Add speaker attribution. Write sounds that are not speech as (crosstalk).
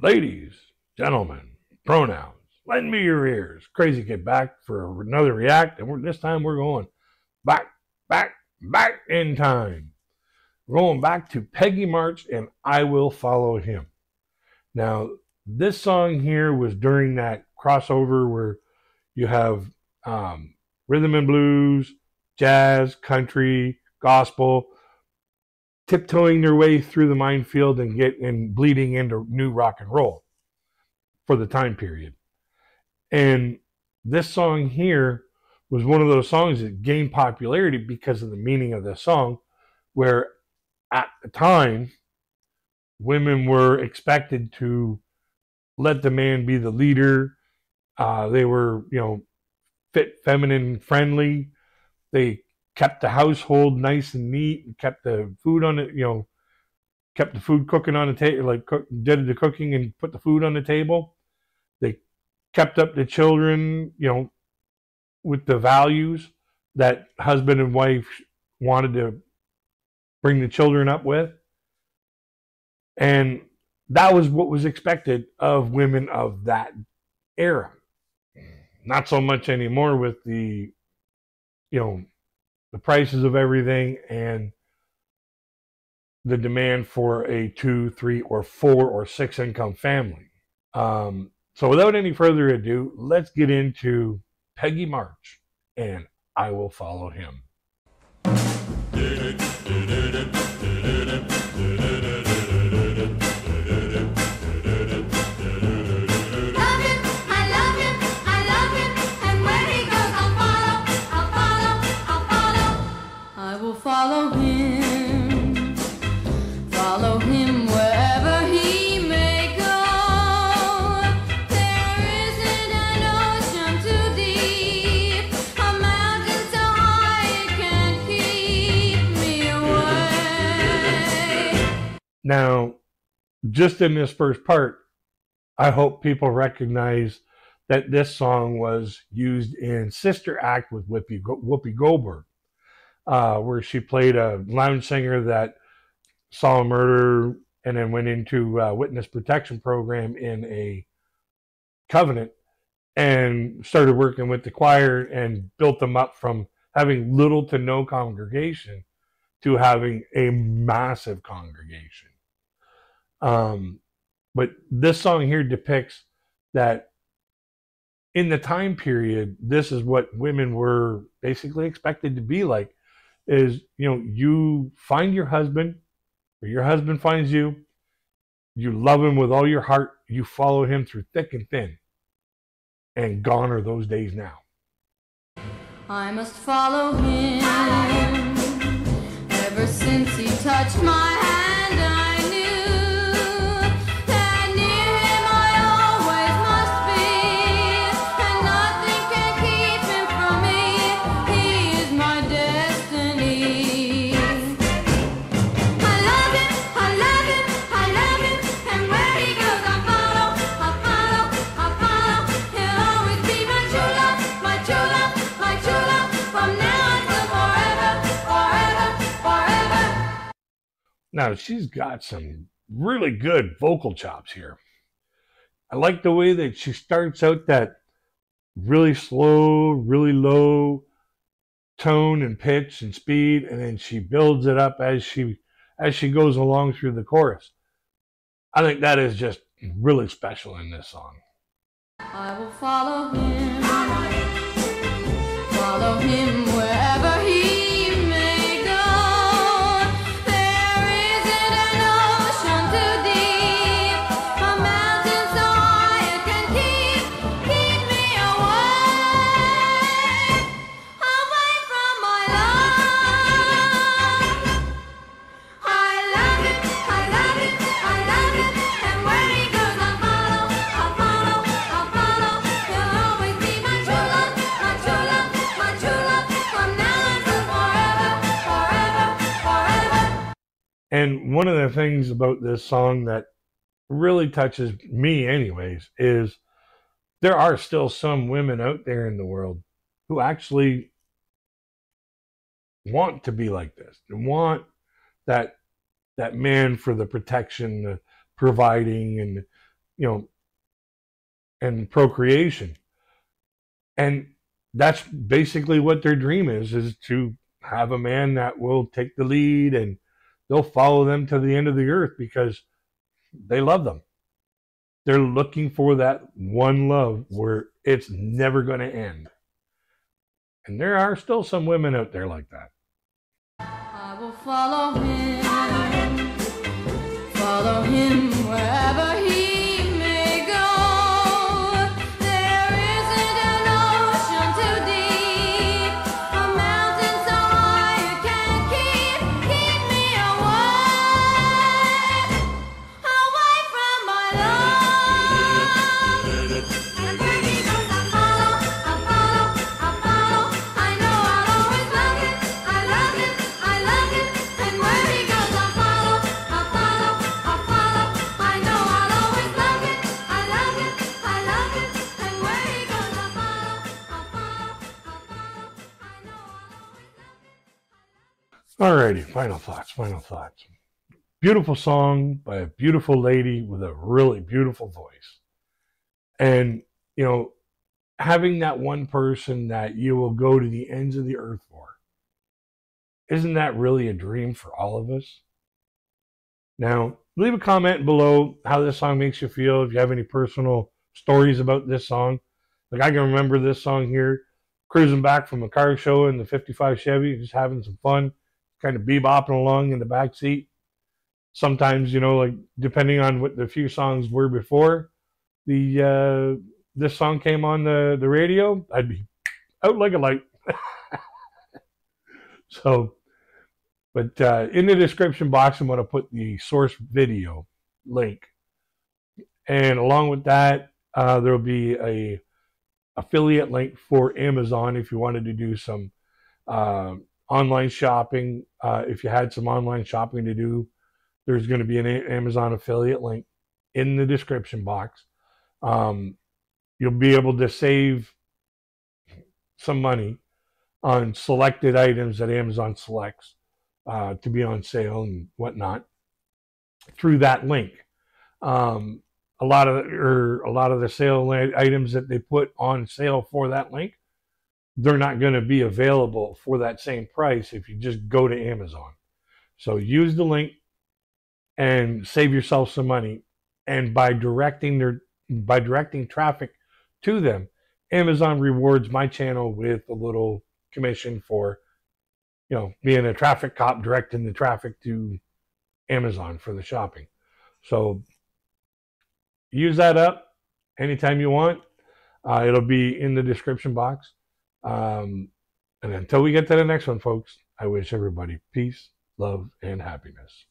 Speaker 1: ladies, gentlemen, pronouns, lend me your ears. Crazy Kid back for another react, and this time we're going back, back, back in time. We're going back to Peggy March and I Will Follow Him. Now, this song here was during that crossover where you have um, rhythm and blues, jazz, country, gospel, tiptoeing their way through the minefield and get and bleeding into new rock and roll for the time period. And this song here was one of those songs that gained popularity because of the meaning of the song, where at the time women were expected to let the man be the leader. Uh, they were, you know, fit, feminine, friendly. They kept the household nice and neat and kept the food on it, you know, kept the food cooking on the table, like cook, did the cooking and put the food on the table. They kept up the children, you know, with the values that husband and wife wanted to bring the children up with. And that was what was expected of women of that era. Not so much anymore with the, you know, the prices of everything and the demand for a two, three, or four or six income family. Um, so, without any further ado, let's get into Peggy March and I Will Follow Him. Now, just in this first part, I hope people recognize that this song was used in Sister Act with Whoopi, Whoopi Goldberg, uh, where she played a lounge singer that saw a murder and then went into a witness protection program in a covenant and started working with the choir and built them up from having little to no congregation to having a massive congregation. Um, but this song here depicts that in the time period, this is what women were basically expected to be like is, you know, you find your husband or your husband finds you, you love him with all your heart, you follow him through thick and thin. And gone are those days now.
Speaker 2: I must follow him ever since he touched my
Speaker 1: Now, she's got some really good vocal chops here. I like the way that she starts out that really slow, really low tone and pitch and speed, and then she builds it up as she as she goes along through the chorus. I think that is just really special in this song.
Speaker 2: I will follow him, follow him
Speaker 1: And one of the things about this song that really touches me, anyways, is there are still some women out there in the world who actually want to be like this and want that that man for the protection, the providing, and you know, and procreation. And that's basically what their dream is, is to have a man that will take the lead and they'll follow them to the end of the earth because they love them. They're looking for that one love where it's never going to end. And there are still some women out there like that.
Speaker 2: I will follow him, follow him wherever
Speaker 1: Alrighty, final thoughts, final thoughts. Beautiful song by a beautiful lady with a really beautiful voice. And, you know, having that one person that you will go to the ends of the earth for, isn't that really a dream for all of us? Now, leave a comment below how this song makes you feel. If you have any personal stories about this song, like I can remember this song here, cruising back from a car show in the 55 Chevy, just having some fun kind of bebopping along in the back seat. Sometimes, you know, like depending on what the few songs were before the uh, this song came on the the radio, I'd be out like a light. (laughs) so, but uh, in the description box, I'm going to put the source video link, and along with that, uh, there will be a affiliate link for Amazon if you wanted to do some. Online shopping. Uh, if you had some online shopping to do, there's going to be an Amazon affiliate link in the description box. Um, you'll be able to save some money on selected items that Amazon selects uh, to be on sale and whatnot through that link. Um, a lot of or a lot of the sale items that they put on sale for that link they're not going to be available for that same price if you just go to Amazon. So use the link and save yourself some money. And by directing their by directing traffic to them, Amazon rewards my channel with a little commission for you know being a traffic cop directing the traffic to Amazon for the shopping. So use that up anytime you want. Uh, it'll be in the description box. Um, and until we get to the next one, folks, I wish everybody peace, love, and happiness.